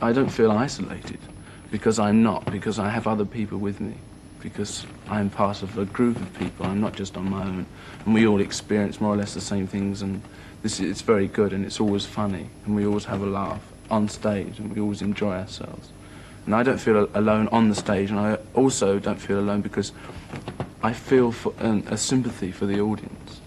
I don't feel isolated because I'm not, because I have other people with me, because I'm part of a group of people. I'm not just on my own, and we all experience more or less the same things. And this is, it's very good, and it's always funny, and we always have a laugh on stage, and we always enjoy ourselves. And I don't feel alone on the stage, and I also don't feel alone because I feel for, um, a sympathy for the audience.